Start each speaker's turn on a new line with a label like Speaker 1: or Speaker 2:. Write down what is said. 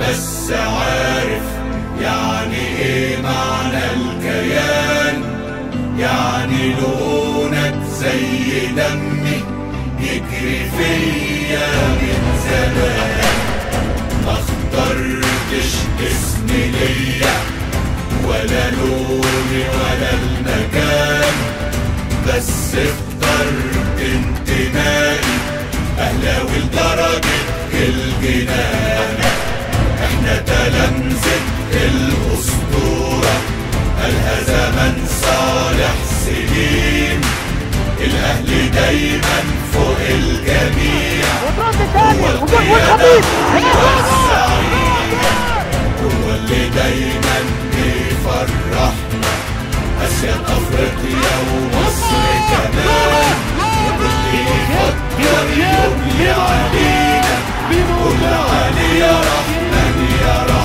Speaker 1: بس عارف يعني إيه معنى الكيان؟ يعني لونك زي دمي يجري فيا من زمان. ما اخترتش اسمي ليا ولا لوني ولا المكان. بس اخترت انتمائي أهلاوي لدرجة الجنان تلامذة الأسطورة. قالها زمن صالح سليم. الاهلي دايما فوق الجميع. هو القيادة. والزعيم هو اللي دايما بيفرحنا آسيا أفريقيا ومصر كمان. واللي يفكر يبني علينا قول علي يا رحمن يا رحيم